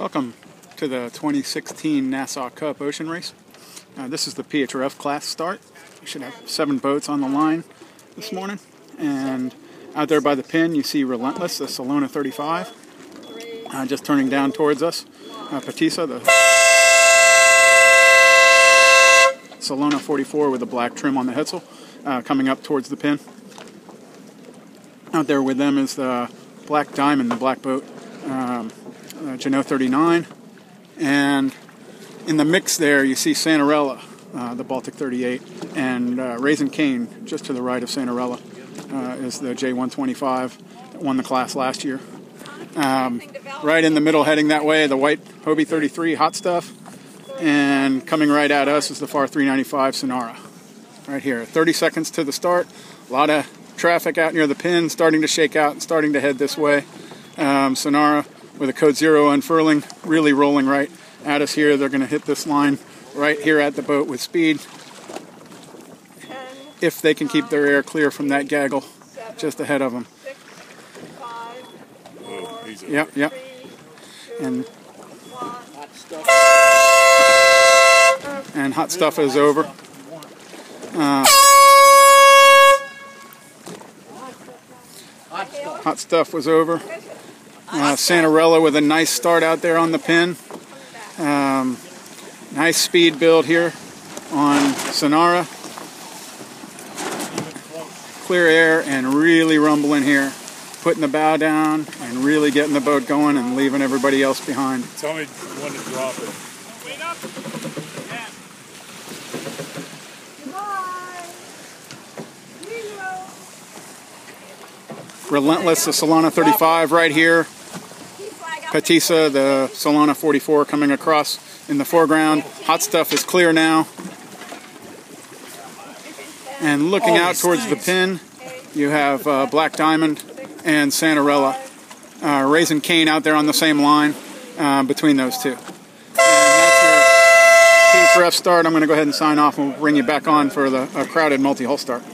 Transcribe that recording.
Welcome to the 2016 Nassau Cup Ocean Race. Uh, this is the PHRF class start. We should have seven boats on the line this morning. And out there by the pin, you see Relentless, the Salona 35, uh, just turning down towards us. Uh, Patisa, the Salona 44 with a black trim on the headsail, uh, coming up towards the pin. Out there with them is the Black Diamond, the black boat. Um, uh, Jeanneau 39. And in the mix there, you see Santarella, uh, the Baltic 38, and uh, Raising Cane, just to the right of Santarella, uh, is the J125 that won the class last year. Um, right in the middle, heading that way, the white Hobie 33 Hot Stuff. And coming right at us is the Farr 395 Sonara. Right here, 30 seconds to the start. A lot of traffic out near the pin, starting to shake out and starting to head this way. Um, Sonara with a code zero unfurling, really rolling right at us here. They're going to hit this line right here at the boat with speed. If they can keep their air clear from that gaggle just ahead of them. Yep, yep. And and hot stuff is over. Uh, hot stuff was over. Uh, Santarella with a nice start out there on the pin. Um, nice speed build here on Sonara. Clear air and really rumbling here. Putting the bow down and really getting the boat going and leaving everybody else behind. Tell me when to drop it. Wait up. Relentless, the Salona 35 right here. Patisa, the Salona 44 coming across in the foreground. Hot stuff is clear now. And looking out towards the pin, you have uh, Black Diamond and Santarella. Uh, Raising Cane out there on the same line uh, between those two. And that's your PHRF start. I'm going to go ahead and sign off and we'll bring you back on for the crowded multihull start.